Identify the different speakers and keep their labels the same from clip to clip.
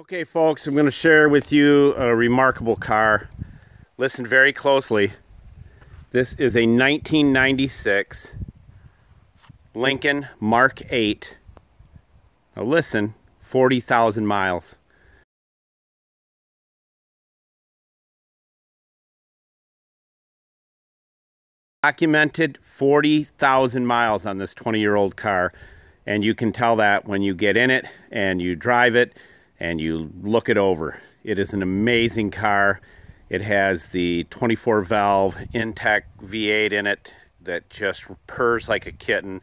Speaker 1: Okay, folks, I'm going to share with you a remarkable car. Listen very closely. This is a 1996 Lincoln Mark 8. Now listen, 40,000 miles. Documented 40,000 miles on this 20 year old car. And you can tell that when you get in it and you drive it and you look it over. It is an amazing car. It has the 24 valve Intech V8 in it that just purrs like a kitten.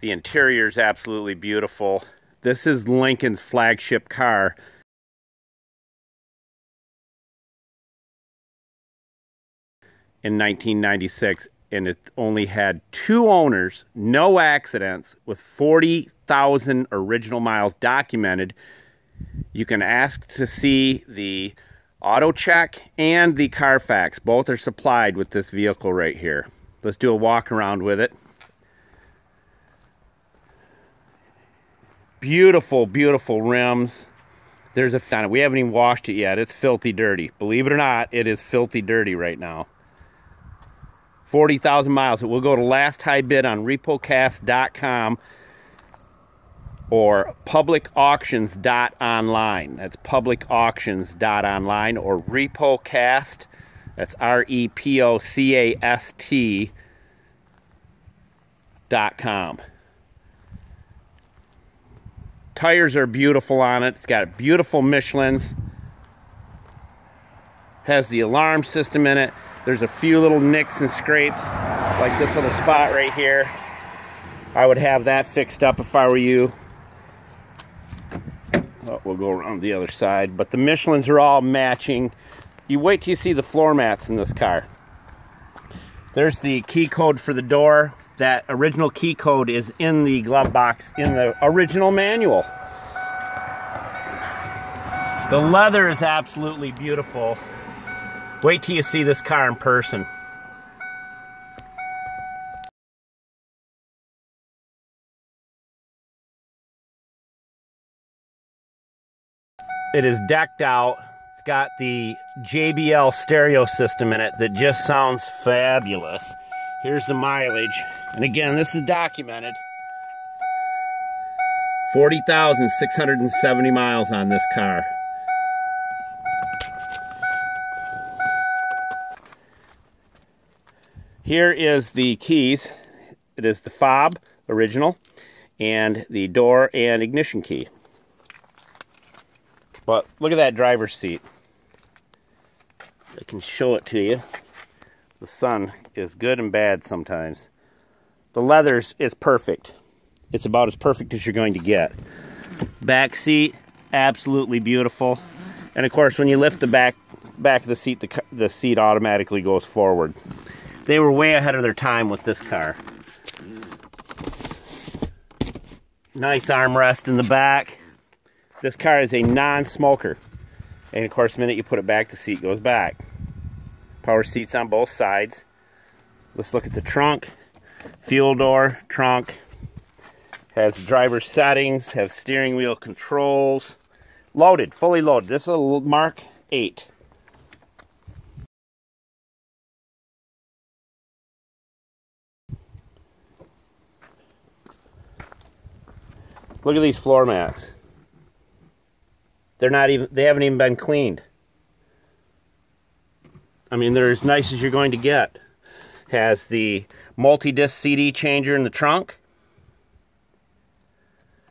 Speaker 1: The interior is absolutely beautiful. This is Lincoln's flagship car. In 1996, and it only had two owners, no accidents, with 40,000 original miles documented you can ask to see the auto check and the Carfax. Both are supplied with this vehicle right here. Let's do a walk around with it. Beautiful, beautiful rims. There's a fan. We haven't even washed it yet. It's filthy dirty. Believe it or not, it is filthy dirty right now. 40,000 miles. It will go to last high bid on repocast.com or publicauctions.online. That's publicauctions.online or repocast. That's R E P O C A S T dot com. Tires are beautiful on it. It's got beautiful Michelin's. Has the alarm system in it. There's a few little nicks and scrapes, like this little spot right here. I would have that fixed up if I were you. We'll go around the other side. But the Michelins are all matching. You wait till you see the floor mats in this car. There's the key code for the door. That original key code is in the glove box in the original manual. The leather is absolutely beautiful. Wait till you see this car in person. It is decked out. It's got the JBL stereo system in it that just sounds fabulous. Here's the mileage. And again, this is documented. 40,670 miles on this car. Here is the keys. It is the fob original and the door and ignition key. But look at that driver's seat. I can show it to you. The sun is good and bad sometimes. The leathers is perfect. It's about as perfect as you're going to get. Back seat, absolutely beautiful. And of course, when you lift the back back of the seat, the, the seat automatically goes forward. They were way ahead of their time with this car. Nice armrest in the back. This car is a non-smoker. And of course, the minute you put it back, the seat goes back. Power seats on both sides. Let's look at the trunk. Fuel door, trunk. Has driver settings, has steering wheel controls. Loaded, fully loaded. This is a Mark 8. Look at these floor mats. They're not even, they haven't even been cleaned. I mean, they're as nice as you're going to get. Has the multi-disc CD changer in the trunk.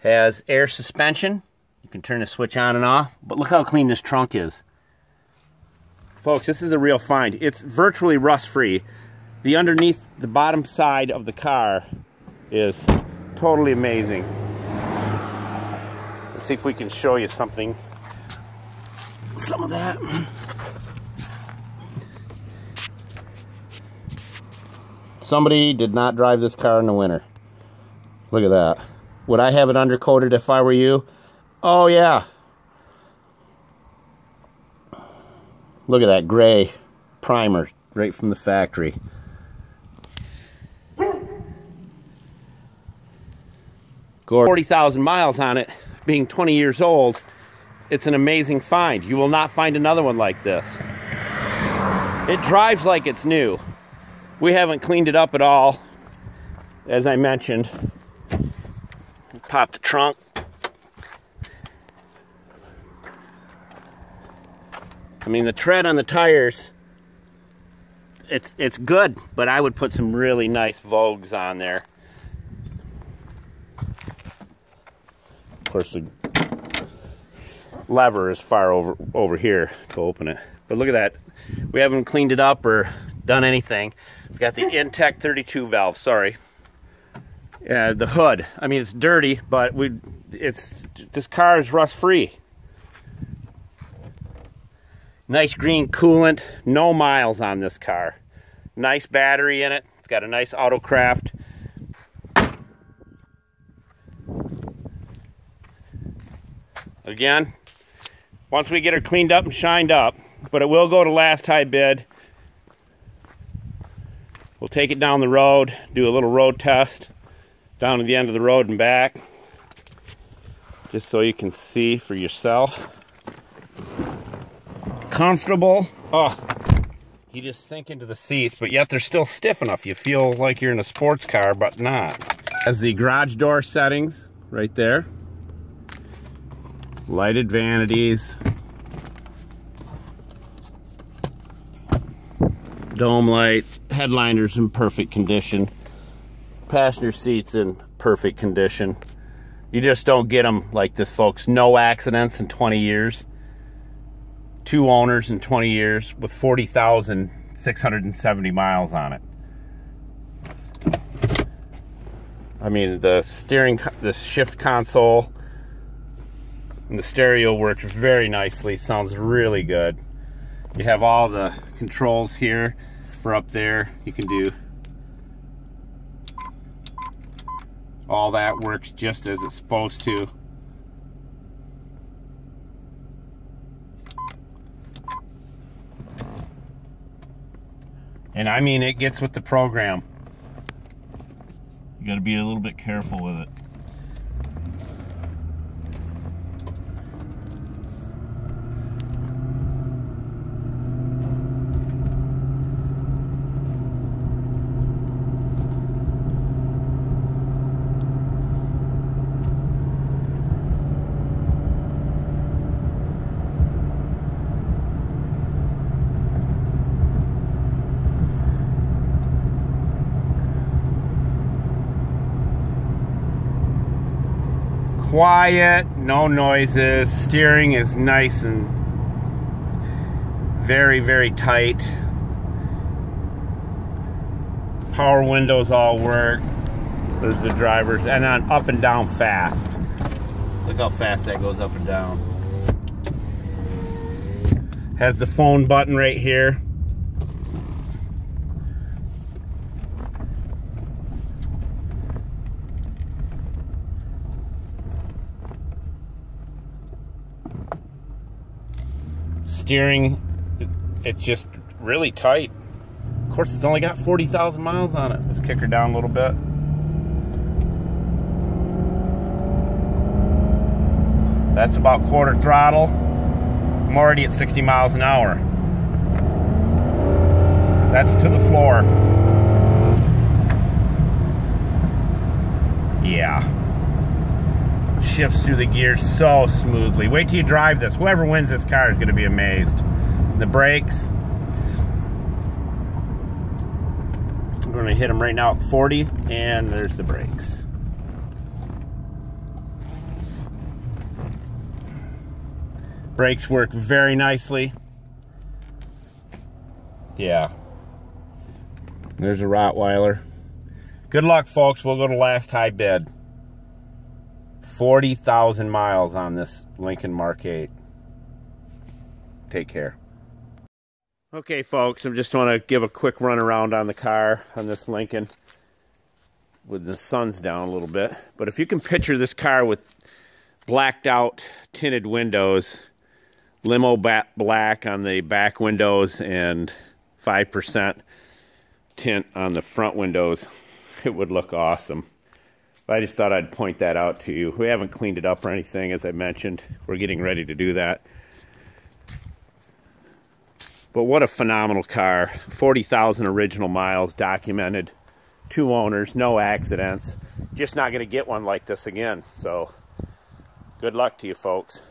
Speaker 1: Has air suspension. You can turn the switch on and off. But look how clean this trunk is. Folks, this is a real find. It's virtually rust-free. The underneath, the bottom side of the car is totally amazing. Let's see if we can show you something some of that. Somebody did not drive this car in the winter. Look at that. Would I have it undercoated if I were you? Oh, yeah. Look at that gray primer right from the factory. 40,000 miles on it, being 20 years old it's an amazing find. You will not find another one like this. It drives like it's new. We haven't cleaned it up at all, as I mentioned. Pop the trunk. I mean, the tread on the tires, it's it's good, but I would put some really nice Vogues on there. Of course, the lever is far over over here to open it. But look at that. We haven't cleaned it up or done anything. It's got the Intech 32 valve, sorry. Uh, the hood. I mean, it's dirty, but we it's this car is rust free. Nice green coolant, no miles on this car. Nice battery in it. It's got a nice Autocraft. Again, once we get her cleaned up and shined up, but it will go to last high bid. We'll take it down the road, do a little road test down to the end of the road and back, just so you can see for yourself comfortable. Oh, you just sink into the seats, but yet they're still stiff enough. You feel like you're in a sports car, but not. As the garage door settings right there. Lighted vanities. Dome light. Headliners in perfect condition. Passenger seats in perfect condition. You just don't get them like this, folks. No accidents in 20 years two owners in 20 years with 40,670 miles on it. I mean, the steering, the shift console, and the stereo works very nicely. Sounds really good. You have all the controls here for up there. You can do all that works just as it's supposed to. And I mean, it gets with the program. You got to be a little bit careful with it. Quiet, no noises. Steering is nice and very, very tight. Power windows all work. There's the drivers. And on up and down fast. Look how fast that goes up and down. Has the phone button right here. Steering, it's just really tight. Of course, it's only got 40,000 miles on it. Let's kick her down a little bit. That's about quarter throttle. I'm already at 60 miles an hour. That's to the floor. Yeah shifts through the gears so smoothly. Wait till you drive this. Whoever wins this car is going to be amazed. The brakes. I'm going to hit them right now at 40, and there's the brakes. Brakes work very nicely. Yeah. There's a Rottweiler. Good luck, folks. We'll go to last high bid. 40,000 miles on this Lincoln Mark 8. Take care. Okay, folks, I just want to give a quick run around on the car on this Lincoln with the sun's down a little bit. But if you can picture this car with blacked out tinted windows, limo black on the back windows and 5% tint on the front windows, it would look awesome. I just thought I'd point that out to you. We haven't cleaned it up or anything, as I mentioned. We're getting ready to do that. But what a phenomenal car. 40,000 original miles documented. Two owners, no accidents. Just not going to get one like this again. So, good luck to you folks.